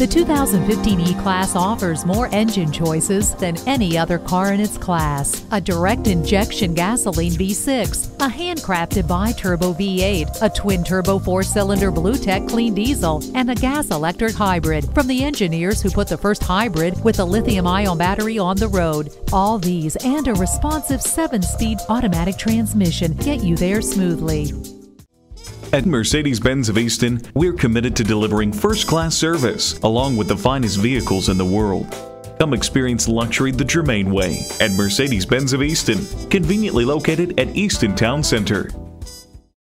The 2015 E-Class offers more engine choices than any other car in its class. A direct injection gasoline V6, a handcrafted bi-turbo V8, a twin-turbo four-cylinder BlueTEC clean diesel, and a gas-electric hybrid from the engineers who put the first hybrid with a lithium-ion battery on the road. All these and a responsive 7-speed automatic transmission get you there smoothly. At Mercedes-Benz of Easton, we're committed to delivering first-class service along with the finest vehicles in the world. Come experience luxury the Germain way at Mercedes-Benz of Easton, conveniently located at Easton Town Center.